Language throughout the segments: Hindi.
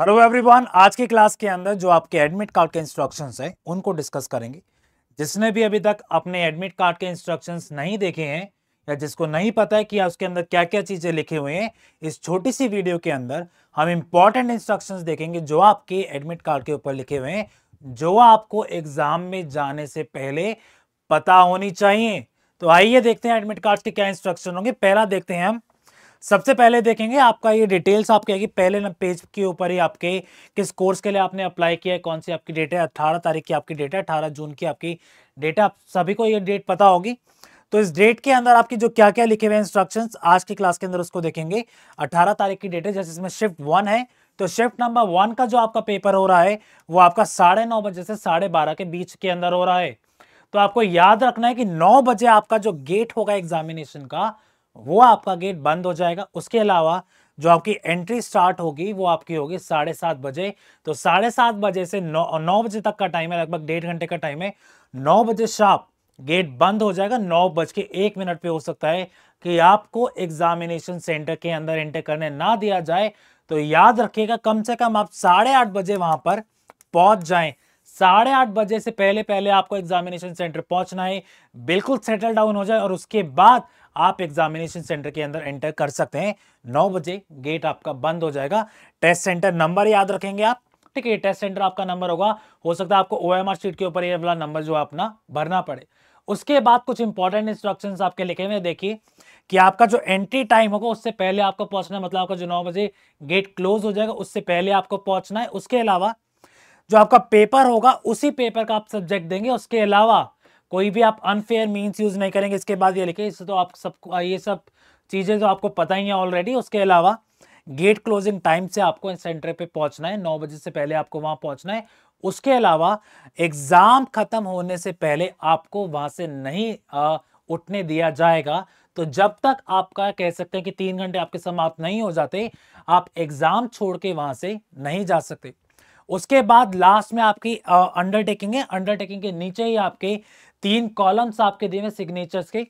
हेलो एवरीवन आज की क्लास के अंदर जो आपके एडमिट कार्ड के इंस्ट्रक्शंस है, उनको डिस्कस करेंगे। जिसने भी अभी तक अपने एडमिट कार्ड के इंस्ट्रक्शंस नहीं देखे हैं, या जिसको नहीं पता है कि उसके अंदर क्या क्या चीज़ें लिखे हुए हैं, इस छोटी सी वीडियो के अंदर हम इंपॉर्टेंट इंस्ट्रक्शंस देखेंगे जो आपके एडमिट कार्ड के ऊपर लिखे हुए हैं, जो आपको एग्ज़ाम में जाने से पहले पता होनी चाहिए। तो आइए देखते हैं एडमिट कार्ड के क्या इंस्ट्रक्शन होंगे। पहला देखते हैं हम सबसे पहले देखेंगे आपका ये डिटेल्स, आपके आएगी पहले पेज के ऊपर ही आपके किस कोर्स के लिए आपने अप्लाई किया है, कौन सी आपकी डेट है, अट्ठारह तारीख की आपकी डेट है अठारह जून की आपकी डेट है, आप सभी को ये डेट पता होगी। तो इस डेट के अंदर आपकी जो क्या क्या लिखे हुए इंस्ट्रक्शंस आज की क्लास के अंदर उसको देखेंगे। अठारह तारीख की डेट है, जैसे इसमें शिफ्ट वन है तो शिफ्ट नंबर वन का जो आपका पेपर हो रहा है, वो आपका साढ़े नौ बजे से साढ़े बारह के बीच के अंदर हो रहा है। तो आपको याद रखना है कि नौ बजे आपका जो गेट होगा एग्जामिनेशन का वो आपका गेट बंद हो जाएगा। उसके अलावा जो आपकी एंट्री स्टार्ट होगी, वो आपकी होगी साढ़े सात बजे। तो साढ़े सात बजे से नौ नौ बजे तक का टाइम है, लगभग डेढ़ घंटे का टाइम है। नौ बजे शार्प गेट बंद हो जाएगा। नौ बज के एक मिनट पे हो सकता है कि आपको एग्जामिनेशन सेंटर के अंदर एंटर करने ना दिया जाए। तो याद रखिएगा, कम से कम आप साढ़े आठ बजे वहाँ पर पहुँच जाएँ। साढ़े आठ बजे से पहले पहले आपको एग्जामिनेशन सेंटर पहुँचना है। बिल्कुल सेटल डाउन हो जाए और उसके बाद आप एग्जामिनेशन सेंटर के अंदर एंटर कर सकते हैं। नौ बजे गेट आपका बंद हो जाएगा। टेस्ट सेंटर नंबर याद रखेंगे आप। ठीक है टेस्ट सेंटर आपका नंबर होगा। हो सकता है आपको ओ शीट के ऊपर ये वाला नंबर जो अपना भरना पड़े। उसके बाद कुछ इंपॉर्टेंट इंस्ट्रक्शंस आपके लिखे हुए देखिए कि आपका जो एंट्री टाइम होगा, उससे पहले आपको पहुँचना है। मतलब आपका जो नौ बजे गेट क्लोज हो जाएगा, उससे पहले आपको पहुँचना है। उसके अलावा जो आपका पेपर होगा, उसी पेपर का आप सब्जेक्ट देंगे। उसके अलावा कोई भी आप अनफेयर मीन्स यूज़ नहीं करेंगे इसके बाद ये लिखे इससे तो आप सब ये सब चीज़ें तो आपको पता ही है ऑलरेडी उसके अलावा गेट क्लोजिंग टाइम से आपको सेंटर पे पहुँचना है नौ बजे से पहले आपको वहाँ पहुँचना है। उसके अलावा एग्ज़ाम खत्म होने से पहले आपको वहाँ से नहीं आ, उठने दिया जाएगा। तो जब तक आपका कह सकते हैं कि तीन घंटे आपके समाप्त नहीं हो जाते आप एग्ज़ाम छोड़ के वहाँ से नहीं जा सकते। उसके बाद लास्ट में आपकी अंडरटेकिंग है। अंडरटेकिंग के नीचे ही आपके तीन कॉलम्स आपके दिए सिग्नेचर्स के।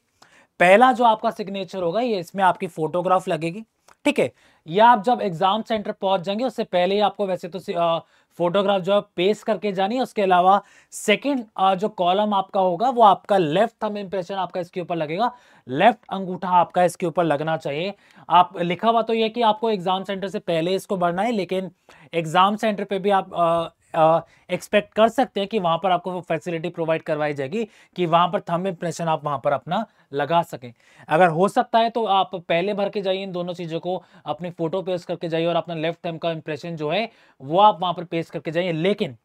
पहला जो आपका सिग्नेचर होगा, ये इसमें आपकी फोटोग्राफ लगेगी। ठीक है? या आप जब एग्ज़ाम सेंटर पहुँच जाएँगे, उससे पहले ही आपको वैसे तो फोटोग्राफ जो है पेश करके जानी है। उसके अलावा सेकंड जो कॉलम आपका होगा, वो आपका लेफ़्ट थम इंप्रेशन आपका इसके ऊपर लगेगा। लेफ़्ट अंगूठा आपका इसके ऊपर लगना चाहिए। आप, लिखा हुआ तो ये कि आपको एग्ज़ाम सेंटर से पहले इसको बढ़ना है, लेकिन एग्ज़ाम सेंटर पे भी आप एक्सपेक्ट कर सकते हैं कि वहाँ पर आपको फैसिलिटी प्रोवाइड करवाई जाएगी कि वहाँ पर थंब इंप्रेशन आप वहाँ पर अपना लगा सकें। अगर हो सकता है तो आप पहले भर के जाइए इन दोनों चीज़ों को, अपनी फ़ोटो पेस्ट करके जाइए और अपना लेफ़्ट थंब का इंप्रेशन जो है, वो आप वहाँ पर पेस्ट करके जाइए। लेकिन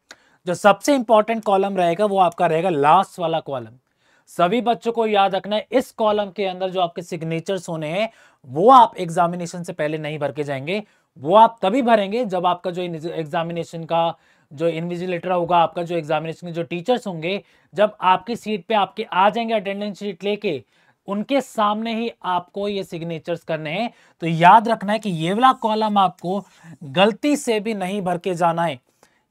जो सबसे इंपॉर्टेंट कॉलम रहेगा, वो आपका रहेगा लास्ट वाला कॉलम सभी बच्चों को याद रखना है, इस कॉलम के अंदर जो आपके सिग्नेचर्स होने हैं, वो आप एग्जामिनेशन से पहले नहीं भर के जाएँगे। वो आप तभी भरेंगे जब आपका जो एग्जामिनेशन का जो इन्विजिलेटर होगा, आपका जो एग्जामिनेशन के जो टीचर्स होंगे, जब आपकी सीट पे आपके आ जाएँगे अटेंडेंस शीट लेके, उनके सामने ही आपको ये सिग्नेचर्स करने हैं। तो याद रखना है कि ये वाला कॉलम आपको गलती से भी नहीं भर के जाना है।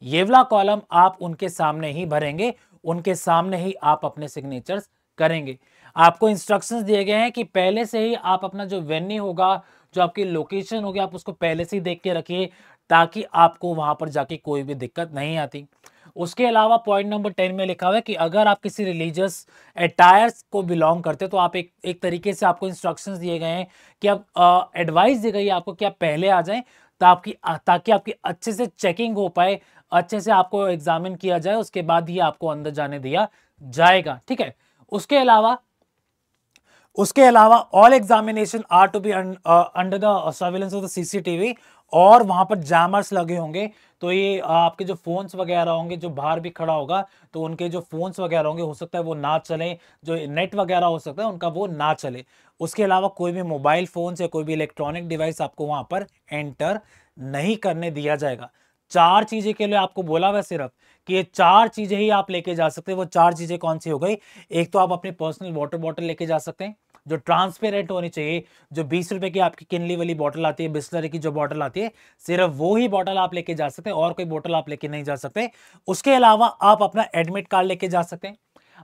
ये वाला कॉलम आप उनके सामने ही भरेंगे, उनके सामने ही आप अपने सिग्नेचर्स करेंगे। आपको इंस्ट्रक्शंस दिए गए हैं कि पहले से ही आप अपना जो वेन्यू होगा जो आपकी लोकेशन होगी, आप उसको पहले से ही देख के रखिए, ताकि आपको वहाँ पर जाके कोई भी दिक्कत नहीं आती। उसके अलावा पॉइंट नंबर टेन में लिखा हुआ है कि अगर आप किसी रिलीजियस अटायर्स को बिलोंग करते तो आप एक एक तरीके से आपको इंस्ट्रक्शंस दिए गए हैं कि आप एडवाइस दी गई है आपको कि आप पहले आ जाएँ ताकि ताकि आपकी अच्छे से चेकिंग हो पाए, अच्छे से आपको एग्जामिन किया जाए, उसके बाद ही आपको अंदर जाने दिया जाएगा, ठीक है? उसके अलावा उसके अलावा all examination are to be under the surveillance of the CCTV और वहाँ पर जैमर्स लगे होंगे। तो ये आपके जो फोन्स वगैरह होंगे, जो बाहर भी खड़ा होगा तो उनके जो फोन्स वगैरह होंगे, हो सकता है वो ना चले। जो नेट वगैरह हो सकता है, उनका वो ना चले। उसके अलावा कोई भी मोबाइल फ़ोन या कोई भी इलेक्ट्रॉनिक डिवाइस आपको वहाँ पर एंटर नहीं करने दिया जाएगा। चार चीज़ें के लिए आपको बोला हुआ सिर्फ़ कि ये चार चीज़ें ही आप लेके जा सकते हैं। वो चार चीज़ें कौन सी हो गई? एक तो आप अपनी पर्सनल वाटर बॉटल लेके जा सकते हैं, जो ट्रांसपेरेंट होनी चाहिए, जो बीस रुपए की आपकी किनली वाली बॉटल आती है, बिस्लरी की जो बॉटल आती है, सिर्फ़ वो ही बॉटल आप लेके जा सकते हैं, और कोई बॉटल आप लेके नहीं जा सकते। उसके अलावा आप अपना एडमिट कार्ड लेके जा सकते हैं।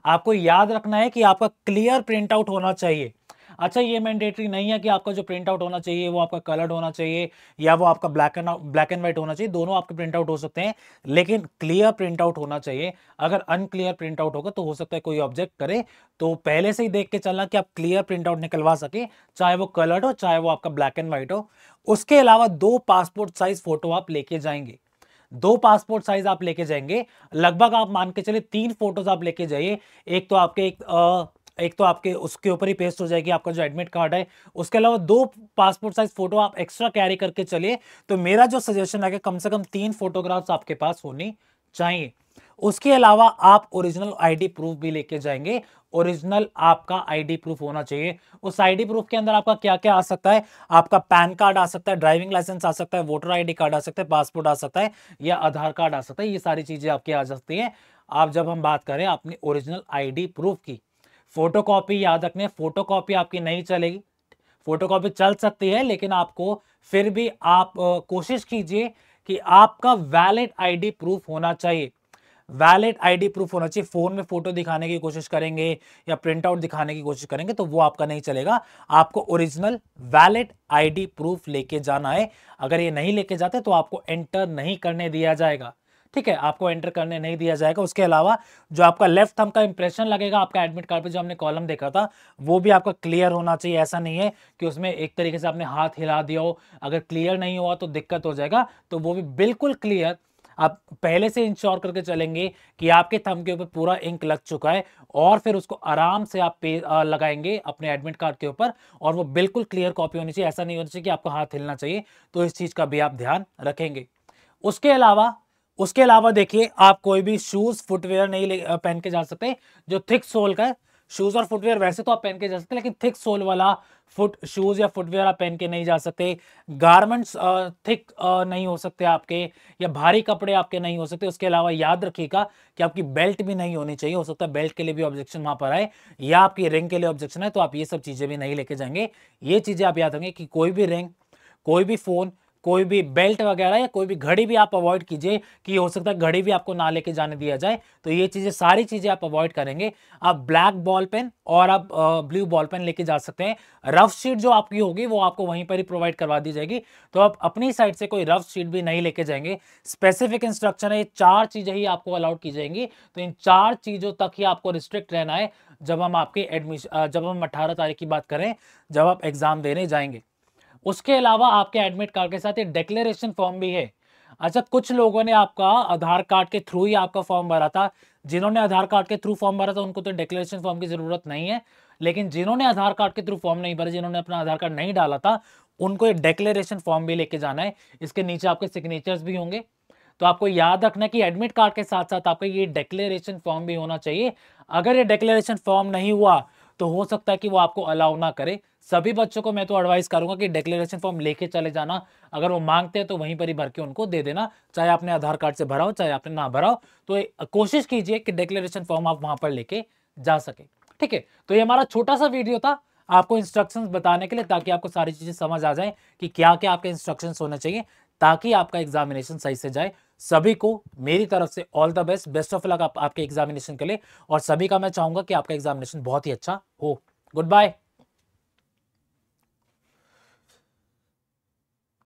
आपको याद रखना है कि आपका क्लियर प्रिंट आउट होना चाहिए। अच्छा ये मैंडेटरी नहीं है कि आपका जो प्रिंट आउट होना चाहिए वो आपका कलर्ड होना चाहिए या वो आपका black and black and white होना चाहिए दोनों आपके प्रिंट आउट हो सकते हैं लेकिन क्लियर प्रिंट आउट होना चाहिए। अगर अनक्लियर प्रिंट आउट होगा तो हो सकता है कोई ऑब्जेक्ट करे तो पहले से ही देख के चलना कि आप क्लियर प्रिंट आउट निकलवा सके चाहे वो कलर्ड हो चाहे वो आपका ब्लैक एंड व्हाइट हो। उसके अलावा दो पासपोर्ट साइज़ फ़ोटो आप लेके जाएँगे। दो पासपोर्ट साइज़ आप लेके जाएँगे लगभग आप मान के चले तीन फ़ोटोज़ आप लेके जाइए। एक तो आपके एक आ, एक तो आपके, उसके ऊपर ही पेस्ट हो जाएगी आपका जो एडमिट कार्ड है। उसके अलावा दो पासपोर्ट साइज़ फ़ोटो आप एक्स्ट्रा कैरी करके चलिए तो मेरा जो सजेशन है कि कम से कम तीन फोटोग्राफ्स आपके पास होनी चाहिए। उसके अलावा आप ओरिजिनल आईडी प्रूफ भी लेके जाएँगे। ओरिजिनल आपका आईडी प्रूफ होना चाहिए। उस आईडी प्रूफ के अंदर आपका क्या क्या आ सकता है? आपका पैन कार्ड आ सकता है ड्राइविंग लाइसेंस आ सकता है वोटर आईडी कार्ड आ सकता है पासपोर्ट आ सकता है, या आधार कार्ड आ सकता है, ये सारी चीज़ें आपकी आ सकती है। आप जब हम बात करें अपनी ओरिजिनल आईडी प्रूफ की फोटोकॉपी याद रखने फोटोकॉपी आपकी नहीं चलेगी। फोटोकॉपी चल सकती है, लेकिन आपको फिर भी आप कोशिश कीजिए कि आपका वैलिड आईडी प्रूफ होना चाहिए। वैलिड आईडी प्रूफ होना चाहिए। फ़ोन में फ़ोटो दिखाने की कोशिश करेंगे या प्रिंट आउट दिखाने की कोशिश करेंगे तो वो आपका नहीं चलेगा। आपको ओरिजिनल वैलिड आईडी प्रूफ लेके जाना है। अगर ये नहीं लेके जाते तो आपको एंटर नहीं करने दिया जाएगा। ठीक है, आपको एंटर करने नहीं दिया जाएगा। उसके अलावा जो आपका लेफ़्ट थंब का इंप्रेशन लगेगा, आपका एडमिट कार्ड पे जो हमने कॉलम देखा था, वो भी आपका क्लियर होना चाहिए। ऐसा नहीं है कि उसमें एक तरीके से आपने हाथ हिला दिया हो। अगर क्लियर नहीं हुआ तो दिक्कत हो जाएगा। तो वो भी बिल्कुल क्लियर आप पहले से इंश्योर करके चलेंगे कि आपके थंब के ऊपर पूरा इंक लग चुका है और फिर उसको आराम से आप पे लगाएँगे अपने एडमिट कार्ड के ऊपर और वो बिल्कुल क्लियर कॉपी होनी चाहिए। ऐसा नहीं होना चाहिए कि आपको हाथ हिलना चाहिए। तो इस चीज़ का भी आप ध्यान रखेंगे। उसके अलावा उसके अलावा देखिए, आप कोई भी शूज़ फुटवेयर नहीं पहन के जा सकते। जो थिक सोल का शूज़ और फुटवेयर वैसे तो आप पहन के जा सकते, लेकिन थिक सोल वाला फुट शूज़ या फुटवेयर आप पहन के नहीं जा सकते। गारमेंट्स थिक नहीं हो सकते आपके, या भारी कपड़े आपके नहीं हो सकते। उसके अलावा याद रखिएगा कि आपकी बेल्ट भी नहीं होनी चाहिए, हो सकता है बेल्ट के लिए भी ऑब्जेक्शन वहाँ पर आए, या आपकी रिंग के लिए ऑब्जेक्शन है तो आप ये सब चीज़ें भी नहीं लेके जाएँगे। ये चीज़ें आप याद रखेंगे कि कोई भी रिंग कोई भी फ़ोन कोई भी बेल्ट वगैरह या कोई भी घड़ी भी आप अवॉइड कीजिए कि हो सकता है घड़ी भी आपको ना लेके जाने दिया जाए। तो ये चीज़ें, सारी चीज़ें आप अवॉइड करेंगे। आप ब्लैक बॉल पेन और आप ब्लू बॉल पेन लेके जा सकते हैं। रफ शीट जो आपकी होगी वो आपको वहीं पर ही प्रोवाइड करवा दी जाएगी। तो आप अपनी साइड से कोई रफ शीट भी नहीं लेके जाएँगे। स्पेसिफिक इंस्ट्रक्शन है, ये चार चीज़ें ही आपको अलाउड की जाएँगी। तो इन चार चीज़ों तक ही आपको रिस्ट्रिक्ट रहना है जब हम आपके एडमिशन जब हम अट्ठारह तारीख की बात करें, जब आप एग्ज़ाम देने जाएँगे। उसके अलावा आपके एडमिट कार्ड के साथ एक डिक्लेरेशन फॉर्म भी है। अच्छा कुछ लोगों ने आपका आधार कार्ड के थ्रू ही आपका फॉर्म भरा था। जिन्होंने आधार कार्ड के थ्रू फॉर्म भरा था, उनको तो डिक्लेरेशन फॉर्म की ज़रूरत नहीं है। लेकिन जिन्होंने आधार कार्ड के थ्रू फॉर्म नहीं भरा, जिन्होंने अपना आधार कार्ड नहीं डाला था, उनको एक डिक्लेरेशन फॉर्म भी लेके जाना है। इसके नीचे आपके सिग्नेचर्स भी होंगे। तो आपको याद रखना कि एडमिट कार्ड के साथ साथ आपका ये डिक्लेरेशन फॉर्म भी होना चाहिए। अगर ये डिक्लेरेशन फॉर्म नहीं हुआ तो हो सकता है कि वो आपको अलाउ ना करे। सभी बच्चों को मैं तो एडवाइस करूँगा कि डिक्लेरेशन फॉर्म लेके चले जाना। अगर वो मांगते हैं तो वहीं पर ही भर के उनको दे देना। चाहे आपने आधार कार्ड से भरा हो चाहे आपने ना भरा हो तो कोशिश कीजिए कि डिक्लेरेशन फॉर्म आप वहाँ पर लेके जा सके। ठीक है? तो ये हमारा छोटा सा वीडियो था आपको इंस्ट्रक्शंस बताने के लिए, ताकि आपको सारी चीज़ें समझ आ जाए कि क्या क्या आपके इंस्ट्रक्शंस होने चाहिए, ताकि आपका एग्जामिनेशन सही से जाए। सभी को मेरी तरफ़ से all the best best of luck आप, आपके एग्जामिनेशन के लिए। और सभी का मैं चाहूँगा कि आपका एग्जामिनेशन बहुत ही अच्छा हो। Good bye